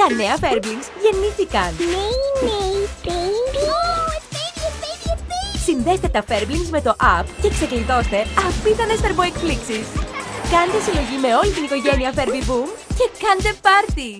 Τα νέα Fairblings γεννήθηκαν. Συνδέστε τα Fairblings με το app και ξεκλειδώστε απίθανες θερμοεκπλήξεις. Κάντε συλλογή με όλη την οικογένεια Fairby Boom και κάντε πάρτι!